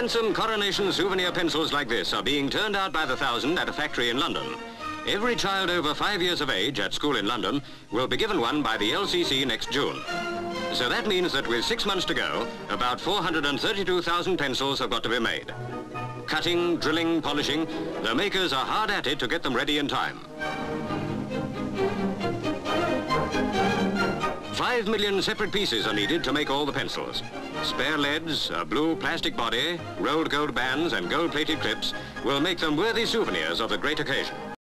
Handsome coronation souvenir pencils like this are being turned out by the thousand at a factory in London. Every child over five years of age at school in London will be given one by the LCC next June. So that means that with six months to go, about 432,000 pencils have got to be made. Cutting, drilling, polishing, the makers are hard at it to get them ready in time. Five million separate pieces are needed to make all the pencils. Spare leads, a blue plastic body, rolled gold bands and gold-plated clips will make them worthy souvenirs of the great occasion.